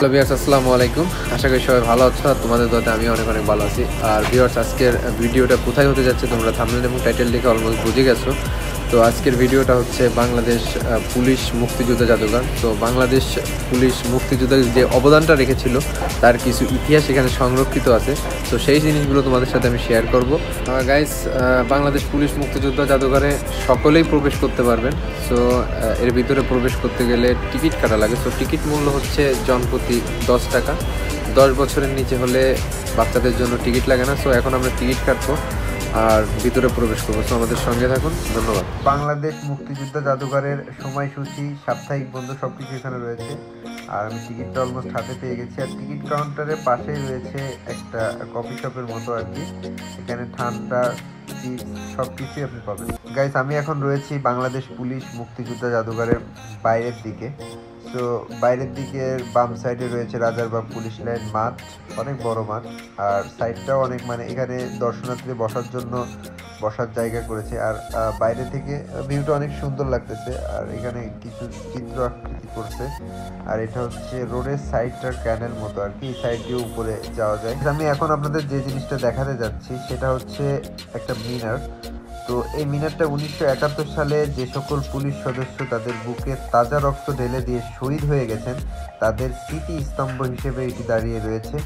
Hello viewers, আসসালামু আলাইকুম। আশা করি সবাই ভালো আছো আর তোমাদের দোয়াতে আমি অনেক অনেক ভালো আছি। আর ভিউয়ার্স, আজকের ভিডিওটা কোথায় হতে যাচ্ছে তোমরা থামলেন এবং টাইটেল দেখে অলমোস্ট বুঝে গেছো। তো আজকের ভিডিওটা হচ্ছে বাংলাদেশ পুলিশ মুক্তিযোদ্ধা জাদুঘর। তো বাংলাদেশ পুলিশ মুক্তিযুদ্ধের যে অবদানটা রেখেছিল, তার কিছু ইতিহাস এখানে সংরক্ষিত আছে। তো সেই জিনিসগুলো তোমাদের সাথে আমি শেয়ার করব। গাইস বাংলাদেশ পুলিশ মুক্তিযোদ্ধা জাদুঘরে সকলেই প্রবেশ করতে পারবেন। সো এর ভিতরে প্রবেশ করতে গেলে টিকিট কাটা লাগে। তো টিকিট মূল্য হচ্ছে জনপ্রতি দশ টাকা। দশ বছরের নিচে হলে বাচ্চাদের জন্য টিকিট লাগে না। সো এখন আমরা টিকিট কাটবো। আর ভিতরে প্রবেশ করব। সো আমাদের সঙ্গে থাকুন। ধন্যবাদ। বাংলাদেশ মুক্তিযুদ্ধ জাদুঘরের সময়সূচি, সাপ্তাহিক বন্ধু সব কিছু এখানে রয়েছে। আর আমি টিকিটটা অলমোস্ট হাতে পেয়ে গেছি। আর টিকিট কাউন্টারের পাশেই রয়েছে একটা কফি শপের মতো আর কি। এখানে ঠান্ডা সব কিছুই আপনি পাবেন। গাইস আমি এখন রয়েছি বাংলাদেশ পুলিশ মুক্তিযোদ্ধা জাদুঘরের বাইরের দিকে। তো বাইরের দিকের বাম সাইডে রয়েছে রাজারবাগ পুলিশ লাইন মাঠ, অনেক বড় মাঠ। আর সাইডটাও অনেক মানে এখানে দর্শনার্থী বসার জন্য বসার জায়গা করেছে। আর বাইরে থেকে ভিউটা অনেক সুন্দর লাগতেছে। আর এখানে কিছু চিত্র আকৃতি করছে। আর এটা হচ্ছে রোডের সাইডটার ক্যানেল মতো আর কি। সাইড দিয়ে উপরে যাওয়া যায়। আমি এখন আপনাদের যে জিনিসটা দেখাতে যাচ্ছি, সেটা হচ্ছে একটা মিনার। তো এই মিনারটা উনিশশো একাত্তর সালে যে সকল পুলিশ সদস্য তাদের বুকে তাজা রক্ত ঢেলে দিয়ে শহীদ হয়ে গেছেন, তাদের স্মৃতি স্তম্ভ হিসেবে এটি দাঁড়িয়ে রয়েছে।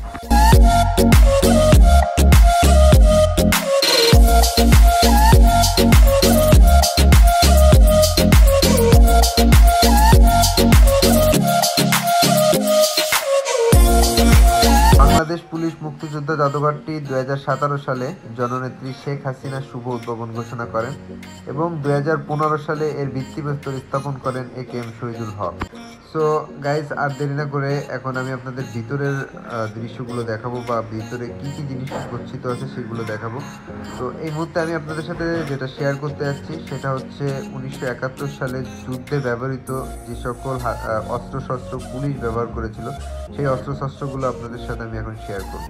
মুক্তিযোদ্ধা জাদুঘরটি দু হাজার সতেরো সালে জননেত্রী শেখ হাসিনা শুভ উদ্ভাবন ঘোষণা করেন এবং দু হাজার পনেরো সালে এর ভিত্তিপ্রস্তর স্থাপন করেন A K M Shahidul Haque. So guys আর দেরি না করে এখন আমি আপনাদের ভিতরের দৃশ্যগুলো দেখাবো বা ভিতরে কি কি জিনিস গচ্ছিত আছে সেগুলো দেখাবো। তো এই মুহূর্তে আমি আপনাদের সাথে যেটা শেয়ার করতে যাচ্ছি সেটা হচ্ছে উনিশশো একাত্তর সালে যুদ্ধে ব্যবহৃত যে সকল অস্ত্রশস্ত্র পুলিশ ব্যবহার করেছিল, সেই অস্ত্রশস্ত্রগুলো আপনাদের সাথে আমি এখন শেয়ার করব।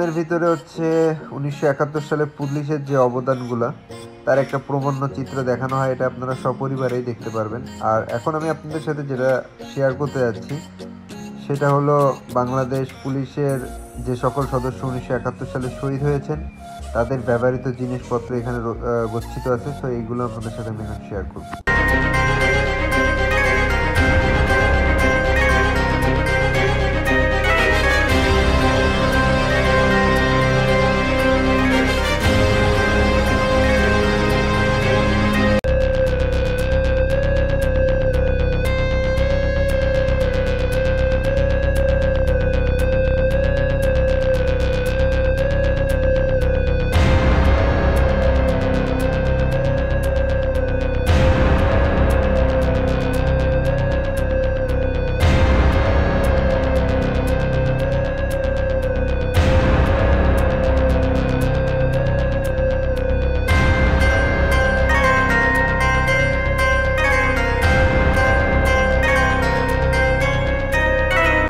রুমের ভিতরে হচ্ছে উনিশশো একাত্তর সালে পুলিশের যে অবদানগুলা, তার একটা প্রবন্ধ চিত্র দেখানো হয়, এটা আপনারা সপরিবারেই দেখতে পারবেন। আর এখন আমি আপনাদের সাথে যেটা শেয়ার করতে যাচ্ছি, সেটা হলো বাংলাদেশ পুলিশের যে সকল সদস্য উনিশশো একাত্তর সালে শহীদ হয়েছেন, তাদের ব্যবহৃত জিনিসপত্র এখানে গচ্ছিত আছে। সো এইগুলো আপনাদের সাথে আমি এখন শেয়ার করব।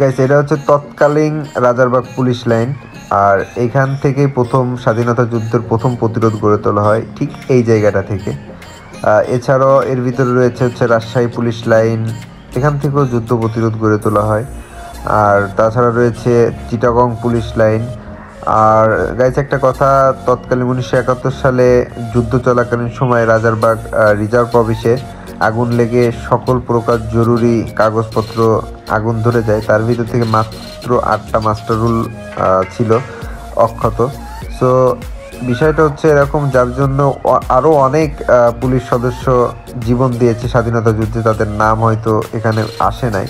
গাইস এটা হচ্ছে তৎকালীন রাজারবাগ পুলিশ লাইন। আর এখান থেকেই প্রথম স্বাধীনতা যুদ্ধের প্রথম প্রতিরোধ গড়ে তোলা হয় ঠিক এই জায়গাটা থেকে। এছাড়াও এর ভিতরে রয়েছে হচ্ছে রাজশাহী পুলিশ লাইন, এখান থেকেও যুদ্ধ প্রতিরোধ গড়ে তোলা হয়। আর তাছাড়া রয়েছে চিটাগং পুলিশ লাইন। আর গাইছে একটা কথা, তৎকালীন উনিশশো একাত্তর সালে যুদ্ধ চলাকালীন সময় রাজারবাগ রিজার্ভ অফিসে আগুন লেগে সকল প্রকার জরুরি কাগজপত্র আগুন ধরে যায়। তার ভিতর থেকে মাত্র আটটা মাস্টার রুল ছিল অক্ষত। সো বিষয়টা হচ্ছে এরকম, যার জন্য আরও অনেক পুলিশ সদস্য জীবন দিয়েছে স্বাধীনতা যুদ্ধে, তাদের নাম হয়তো এখানে আসে নাই।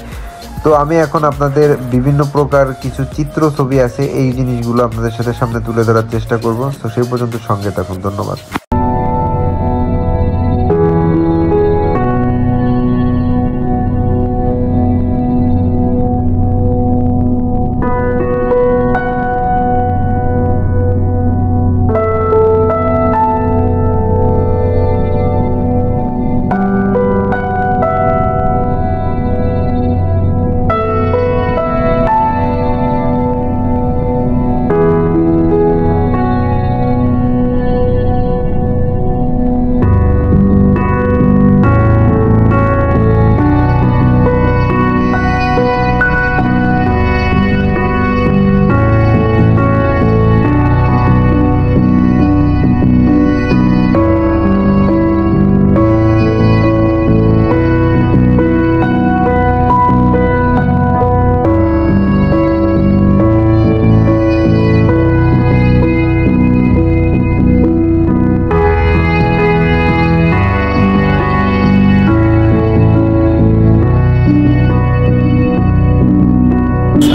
তো আমি এখন আপনাদের বিভিন্ন প্রকার কিছু চিত্র ছবি আছে, এই জিনিসগুলো আপনাদের সাথে সামনে তুলে ধরার চেষ্টা করব। তো সেই পর্যন্ত সঙ্গে থাকুন। ধন্যবাদ।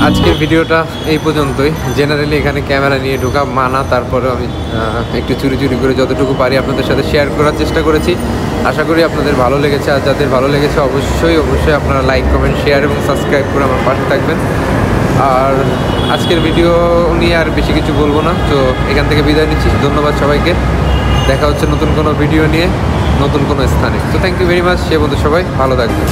আজকের ভিডিওটা এই পর্যন্তই। জেনারেলি এখানে ক্যামেরা নিয়ে ঢোকা মানা তারপরে আমি একটু চুরি চুরি করে যতটুকু পারি আপনাদের সাথে শেয়ার করার চেষ্টা করেছি। আশা করি আপনাদের ভালো লেগেছে, আর যাদের ভালো লেগেছে অবশ্যই অবশ্যই আপনারা লাইক কমেন্ট শেয়ার এবং সাবস্ক্রাইব করে আমার পাশে থাকবেন। আর আজকের ভিডিও নিয়ে আর বেশি কিছু বলব না, তো এখান থেকে বিদায় নিচ্ছি। ধন্যবাদ সবাইকে। দেখা হচ্ছে নতুন কোনো ভিডিও নিয়ে, নতুন কোনো স্থানে। তো থ্যাংক ইউ ভেরি মাচ সে বন্ধু সবাই ভালো থাকবেন।